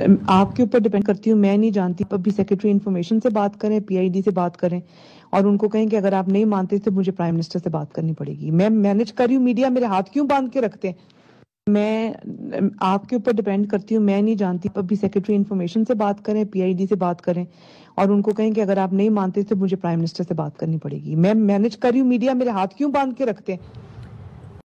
आपके ऊपर डिपेंड करती हूँ, मैं नहीं जानती। अभी सेक्रेटरी इन्फॉर्मेशन से बात करें पीआईडी से बात करें, और उनको कहें कि अगर आप नहीं मानते तो मुझे प्राइम मिनिस्टर से बात करनी पड़ेगी। मैं मैनेज कर रही हूँ मीडिया मेरे हाथ क्यों बाँध के रखते हैं? मैं आपके ऊपर डिपेंड करती हूँ, मैं नहीं जानती। अभी सेक्रेटरी इन्फॉर्मेशन से बात करें पीआईडी से बात करें, और उनको कहें कि अगर आप नहीं मानते तो मुझे प्राइम मिनिस्टर से बात करनी पड़ेगी। मैं मैनेज कर रही हूँ मीडिया मेरे हाथ क्यों बाँध के रखते हैं?